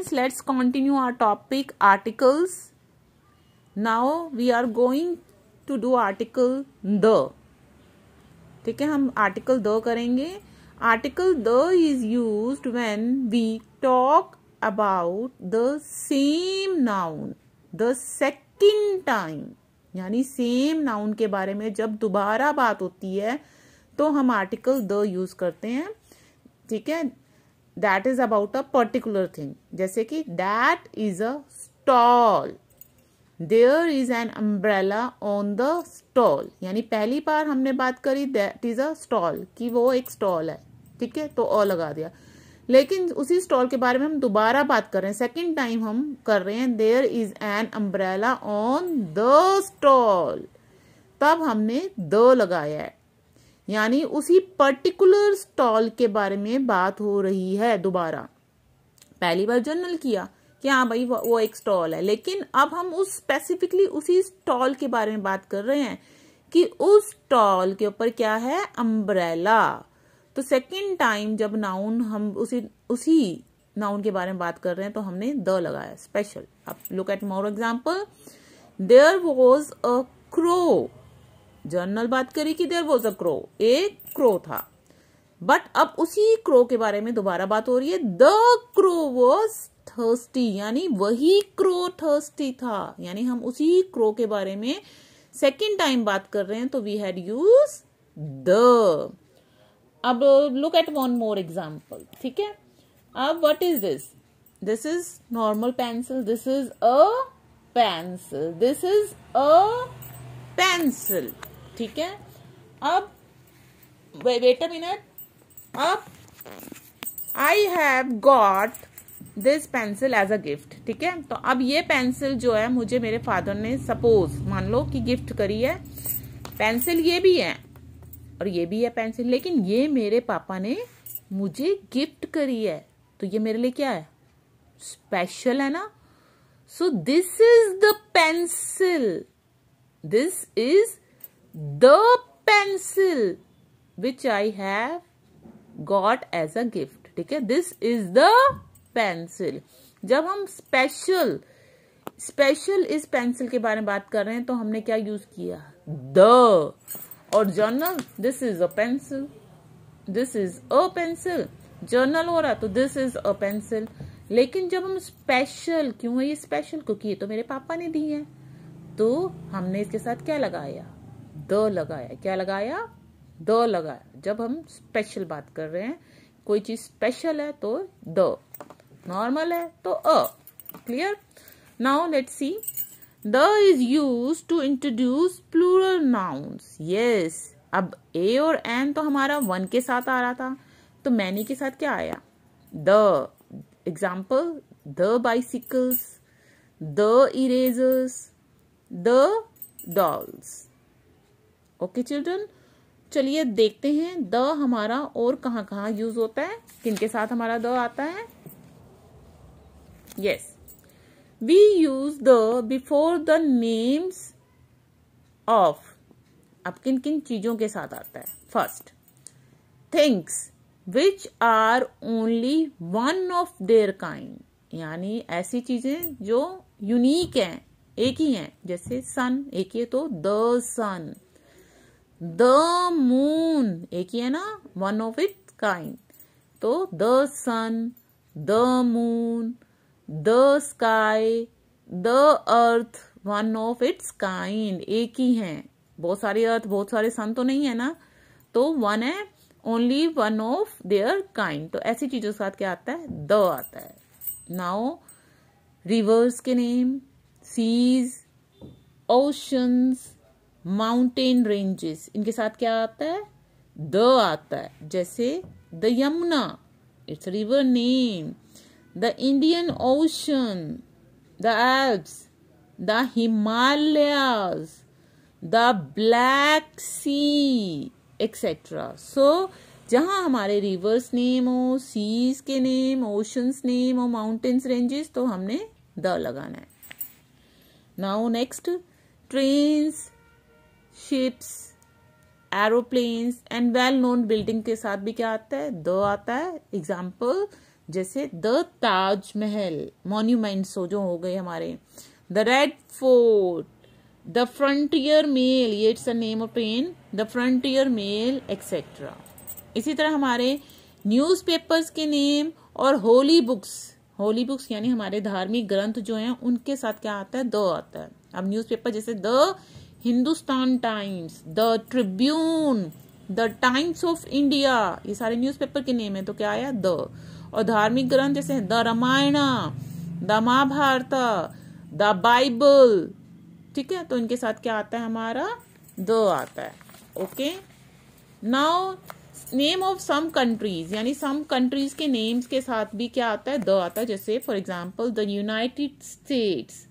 students let's continue our topic, articles. Now we are going to do article the. ठीक है, हम article the करेंगे. Article the is use when we talk about the same noun the second time यानी same noun के बारे में जब दोबारा बात होती है तो हम आर्टिकल द यूज़ करते हैं. ठीक है? That is about a particular thing जैसे कि that is a stall there is an umbrella on the stall यानी पहली बार हमने बात करी दैट इज़ अ स्टॉल कि वो एक स्टॉल है। ठीक है? तो अ लगा दिया। लेकिन उसी स्टॉल के बारे में हम दोबारा बात कर रहे हैं। सेकेंड टाइम हम कर रहे हैं there is an umbrella on the stall तब हमने द लगाया है। यानी उसी पर्टिकुलर स्टॉल के बारे में बात हो रही है दोबारा। पहली बार जनरल किया कि हाँ भाई, वो एक स्टॉल है। लेकिन अब हम उस स्पेसिफिकली उसी स्टॉल के बारे में बात कर रहे हैं कि उस स्टॉल के ऊपर क्या है? अम्ब्रेला तो सेकेंड टाइम जब नाउन हम उसी उसी नाउन के बारे में बात कर रहे हैं तो हमने द लगाया स्पेशल अब look at more example there was a crow general बात करी कि देर वॉज़ अ क्रो, एक क्रो था। बट अब उसी क्रो के बारे में दोबारा बात हो रही है। द क्रो वॉज़ थर्स्टी यानी वही क्रो थर्स्टी था। यानी हम उसी क्रो के बारे में सेकेंड टाइम बात कर रहे हैं तो वी हैड यूज़ द अब look at one more example ठीक है? अब what is this this is normal pencil this is a pencil this is a pencil ठीक है? अब वेट अ मिनट अब I have got this pencil as a gift ठीक है? तो अब ये पेंसिल जो है, मुझे मेरे फादर ने सपोज़ मान लो कि गिफ्ट करी है। पेंसिल ये भी है, और ये भी है पेंसिल लेकिन ये मेरे पापा ने मुझे गिफ्ट करी है। तो ये मेरे लिए क्या है? स्पेशल है ना? So this is the pencil this is the pencil which I have got as a gift ठीक है? दिस इज़ द पेंसिल जब हम स्पेशल स्पेशल इस पेंसिल के बारे में बात कर रहे हैं तो हमने क्या यूज़ किया? द और general this is a pencil this is a pencil general हो रहा तो दिस इज़ अ पेंसिल लेकिन जब हम स्पेशल क्यों है ये स्पेशल क्योंकि ये तो मेरे पापा ने दी है। तो हमने इसके साथ क्या लगाया? द लगाया। क्या लगाया? द लगाया। जब हम स्पेशल बात कर रहे हैं, कोई चीज़ स्पेशल है तो द। नॉर्मल है तो a. Clear now let see the is use to introduce plural nouns. Yes अब ए और एन तो हमारा वन के साथ आ रहा था तो मैनी के साथ क्या आया? The. Example the bicycles the erasers the dolls okay children चलिए देखते हैं द हमारा और कहाँ कहाँ यूज़ होता है। किनके साथ हमारा द आता है? Yes we use the before the names of अब किन किन चीज़ों के साथ आता है? First things which are only one of their kind यानी ऐसी चीज़ें जो यूनिक हैं, एक ही हैं। जैसे सन एक ही है तो द सन द मून, एक ही है ना? वन ऑफ़ इट काइंड तो the sun, the moon, the sky, the earth one of its kind एक ही है। बहुत सारे अर्थ, बहुत सारे सन तो नहीं है ना? तो वन है only one of their kind तो ऐसी चीज़ों के साथ क्या आता है? द आता है। नाउ रिवर्स के name seas oceans mountain ranges इनके साथ क्या आता है? द आता है। जैसे the Yamuna. It's river name the Indian ocean the Alps, the Himalayas, the black sea etcetera so जहाँ हमारे रिवर्स नेम हो सीज के नेम ओशंस नेम हो माउंटेन्स रेंजेस तो हमने द लगाना है। Now next trains ships aeroplanes and well known building के साथ भी क्या आता है? द आता है. एग्ज़ाम्पल जैसे द ताजमहल मॉन्यूमेंट्स हो, जो हो गए हमारे। The Red Fort the Frontier Mail ये it's a name of train the Frontier Mail etcetera इसी तरह हमारे न्यूज़पेपर्स के नेम और होली बुक्स होली बुक्स यानी हमारे धार्मिक ग्रंथ जो हैं, उनके साथ क्या आता है? द आता है। अब न्यूज़पेपर जैसे the Hindustan Times the Tribune the Times of India ये सारे न्यूज़पेपर के नेम है तो क्या आया? द और धार्मिक ग्रंथ जैसे the Ramayana the Mahabharata the Bible ठीक है? तो इनके साथ क्या आता है हमारा? द आता है okay now name of some countries यानी सम कंट्रीज़ के नेम्स के साथ भी क्या आता है? द आता है, जैसे for example the United States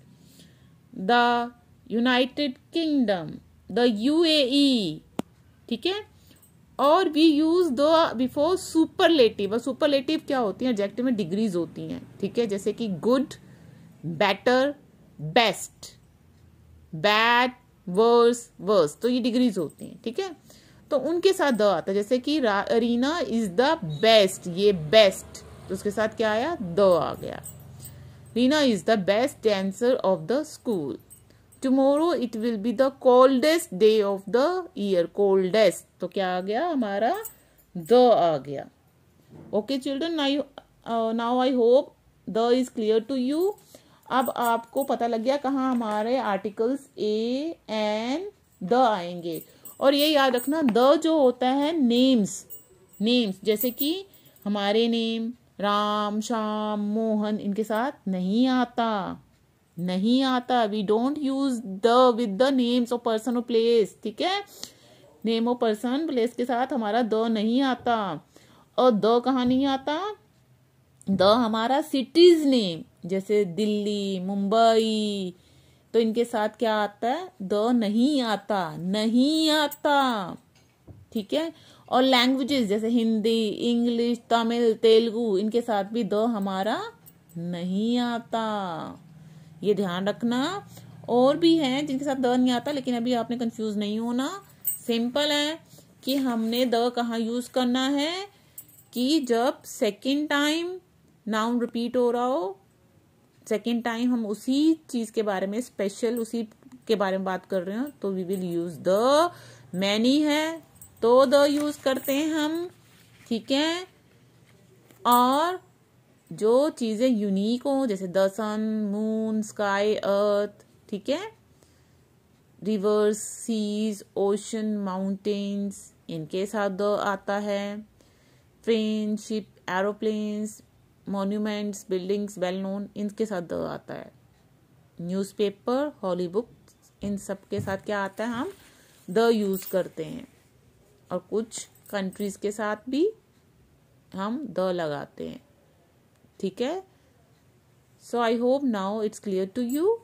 the United Kingdom the UAE ठीक है? और we use the before superlative और सुपरलेटिव क्या होती है? एडजेक्टिव में डिग्रीज होती हैं, ठीक है? जैसे कि good better best bad worse worse तो ये डिग्रीज होती हैं, ठीक है? तो उनके साथ द आता है, जैसे कि रीना इज़ द बेस्ट ये बेस्ट तो उसके साथ क्या आया? द आ गया। Reena is the best dancer of the school tomorrow it will be the coldest day of the year coldest तो क्या आ गया? हमारा द आ गया. Okay children now I hope the is clear to you अब आपको पता लग गया कहाँ हमारे आर्टिकल्स ए एन द आएँगे. और ये याद रखना द जो होता है नेम्स नेम्स जैसे कि हमारे नेम राम, श्याम, मोहन, इनके साथ नहीं आता. नहीं आता। We don't use the with the names of person और प्लेस ठीक है? नेम ऑफ़ पर्सन प्लेस के साथ हमारा द नहीं आता। और द कहा नहीं आता? द हमारा सिटीज़ नेम जैसे दिल्ली, मुंबई तो इनके साथ क्या आता है? द नहीं आता नहीं आता, ठीक है? और लैंग्वेजेस जैसे हिंदी इंग्लिश तमिल, तेलुगु, इनके साथ भी द हमारा नहीं आता। ये ध्यान रखना। और भी हैं जिनके साथ द नहीं आता, लेकिन अभी आपने कंफ्यूज नहीं होना। सिंपल है कि हमने द कहाँ यूज़ करना है कि जब सेकेंड टाइम नाउन रिपीट हो रहा हो सेकेंड टाइम हम उसी चीज़ के बारे में स्पेशल उसी के बारे में बात कर रहे हो तो we will use the many है तो द यूज़ करते हैं हम, ठीक है? और जो चीज़ें यूनिक हो, जैसे the sun moon sky earth ठीक है? रिवर्स सीज ओशन माउंटेन्स इनके साथ द आता है। Friendship aeroplanes monuments buildings well known इनके साथ द आता है। न्यूज़पेपर हॉली बुक इन सब के साथ क्या आता है हम? द यूज़ करते हैं। और कुछ कंट्रीज़ के साथ भी हम द लगाते हैं। ठीक है so I hope now it's clear to you